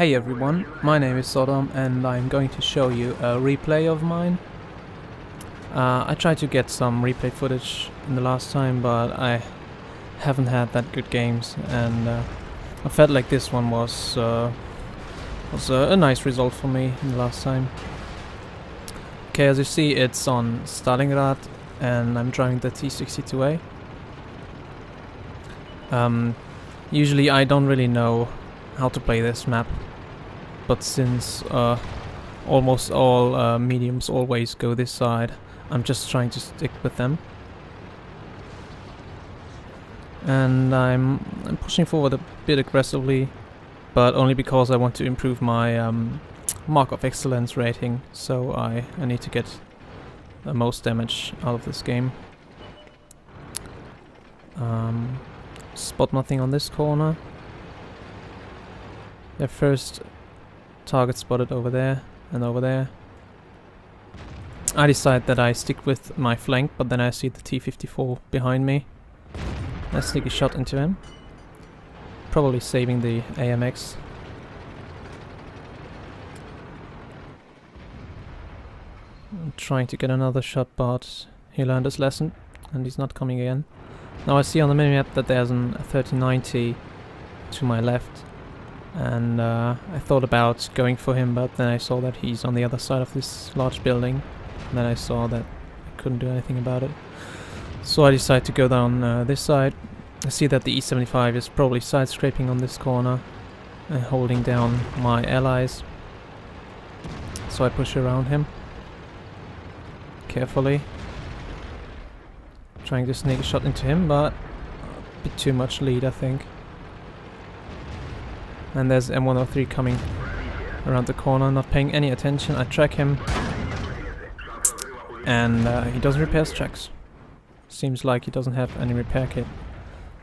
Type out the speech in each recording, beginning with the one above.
Hey everyone, my name is Zoddom and I'm going to show you a replay of mine. Uh, I tried to get some replay footage in the last time, but I haven't had that good games and uh, I felt like this one was uh, was a, a nice result for me in the last time. Okay, as you see it's on Stalingrad and I'm driving the T62A. Um, usually I don't really know how to play this map but since uh, almost all uh, mediums always go this side, I'm just trying to stick with them. And I'm, I'm pushing forward a bit aggressively, but only because I want to improve my um, Mark of Excellence rating, so I, I need to get the most damage out of this game. Um, spot nothing on this corner. Their first target spotted over there and over there. I decide that I stick with my flank, but then I see the T-54 behind me. I sneak a shot into him. Probably saving the AMX. I'm trying to get another shot, but he learned his lesson, and he's not coming again. Now I see on the minimap that there's an 3090 to my left and uh, I thought about going for him but then I saw that he's on the other side of this large building. And then I saw that I couldn't do anything about it. So I decided to go down uh, this side. I see that the E75 is probably side scraping on this corner and holding down my allies. So I push around him carefully trying to sneak a shot into him but a bit too much lead I think and there's M103 coming around the corner, not paying any attention. I track him. And uh, he doesn't repair his tracks. Seems like he doesn't have any repair kit.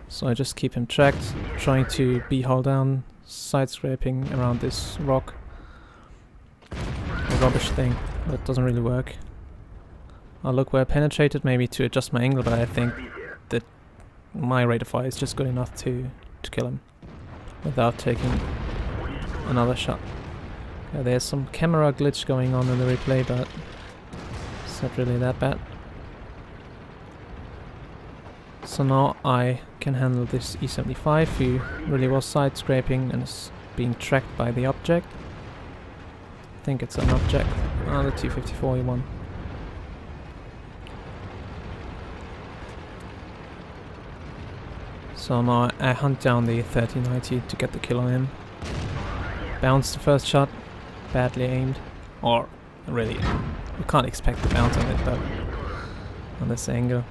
So I just keep him tracked, trying to be hull down, side scraping around this rock. A rubbish thing. That doesn't really work. I'll look where I penetrated, maybe to adjust my angle, but I think that my rate of fire is just good enough to, to kill him without taking another shot. Yeah, there's some camera glitch going on in the replay, but it's not really that bad. So now I can handle this E75 who really was side scraping and is being tracked by the object. I think it's an object. Ah, the T-54 one. So now I hunt down the 3090 to get the kill on him. Bounce the first shot, badly aimed. Or, really, you can't expect the bounce on it, but on this angle.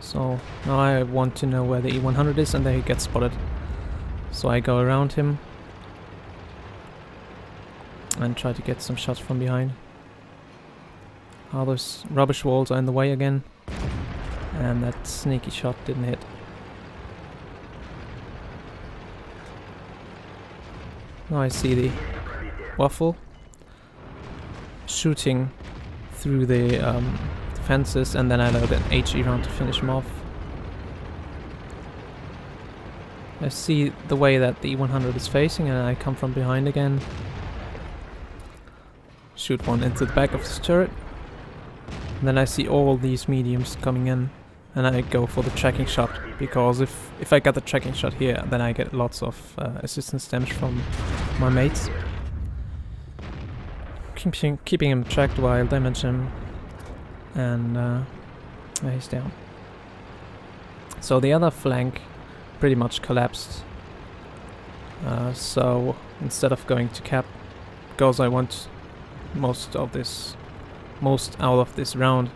So now I want to know where the E100 is and there he gets spotted. So I go around him and try to get some shots from behind. All those rubbish walls are in the way again. And that sneaky shot didn't hit. Now I see the waffle shooting through the um, fences and then I load an HE round to finish him off. I see the way that the E100 is facing and I come from behind again. Shoot one into the back of this turret. And then I see all these mediums coming in and I go for the tracking shot because if if I get the tracking shot here then I get lots of uh, assistance damage from my mates. Keeping, keeping him tracked while damage him and uh, he's down. So the other flank pretty much collapsed. Uh, so instead of going to cap because I want most of this most out of this round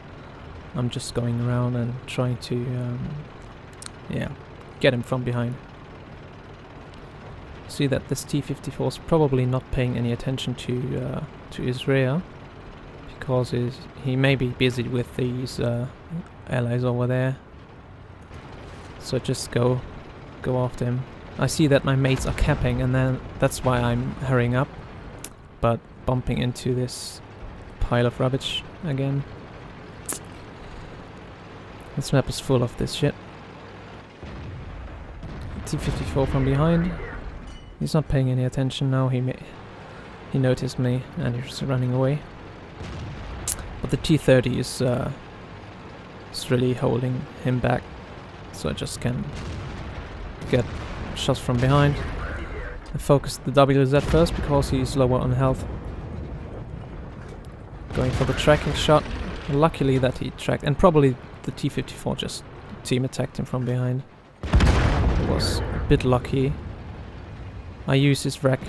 I'm just going around and trying to, um, yeah, get him from behind. See that this T-54 is probably not paying any attention to uh, to rear because he may be busy with these uh, allies over there. So just go go after him. I see that my mates are capping and then that's why I'm hurrying up but bumping into this pile of rubbish again. This map is full of this shit. T-54 from behind. He's not paying any attention now. He he noticed me and he's running away. But the T-30 is uh, is really holding him back, so I just can get shots from behind. I focused the WZ first because he's lower on health. Going for the tracking shot. Luckily that he tracked, and probably the T-54 just team attacked him from behind. It was a bit lucky. I used his wreck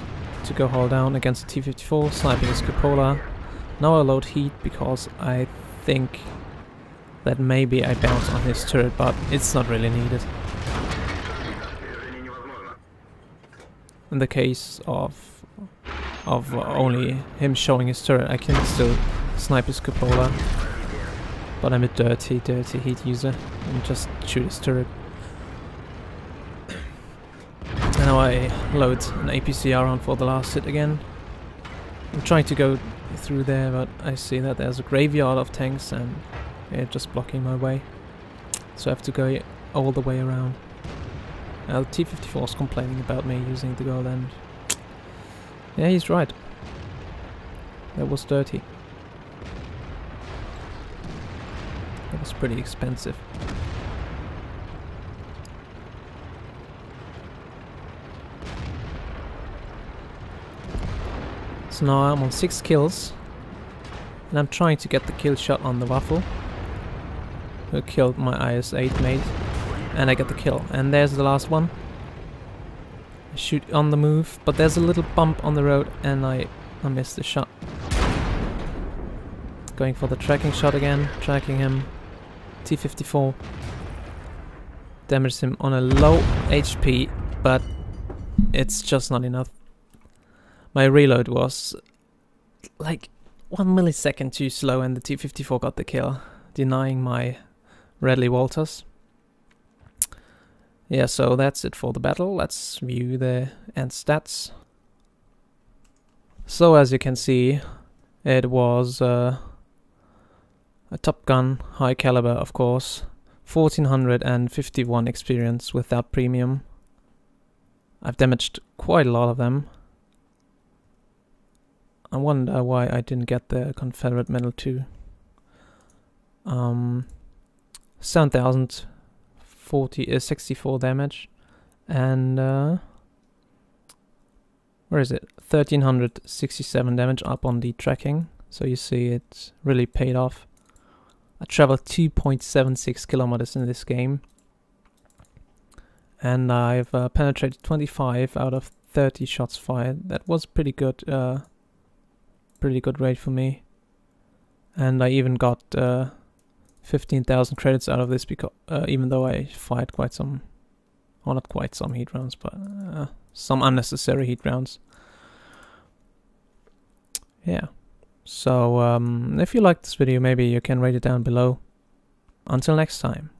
to go hull down against the T-54, sniping his cupola. Now I load heat because I think that maybe I bounce on his turret, but it's not really needed. In the case of of only him showing his turret, I can still snipe his cupola. But I'm a dirty, dirty heat user and just shoot his turret. And now I load an APCR on for the last hit again. I'm trying to go through there, but I see that there's a graveyard of tanks and they're just blocking my way. So I have to go all the way around. Now the T-54 is complaining about me using the gold end. Yeah, he's right. That was dirty. That was pretty expensive. So now I'm on 6 kills. And I'm trying to get the kill shot on the Waffle. Who killed my IS-8 mate. And I get the kill. And there's the last one. I shoot on the move, but there's a little bump on the road and I, I missed the shot. Going for the tracking shot again, tracking him. T-54. Damaged him on a low HP, but it's just not enough. My reload was like one millisecond too slow and the T-54 got the kill, denying my Radley Walters. Yeah, so that's it for the battle. Let's view the end stats. So as you can see, it was uh, a Top Gun, high caliber of course, 1451 experience without premium. I've damaged quite a lot of them. I wonder why I didn't get the Confederate Medal too. Um, 7040 uh, 64 damage, and uh, where is it? 1367 damage up on the tracking. So you see it really paid off. I traveled 2.76 kilometers in this game. And I've uh, penetrated 25 out of 30 shots fired. That was pretty good, uh, pretty good rate for me. And I even got uh, 15,000 credits out of this because uh, even though I fired quite some, well not quite some heat rounds, but uh, some unnecessary heat rounds. Yeah. So um, if you liked this video, maybe you can rate it down below. Until next time.